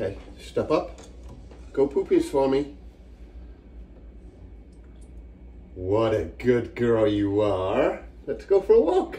Okay, step up. Go poopies for me. What a good girl you are. Let's go for a walk.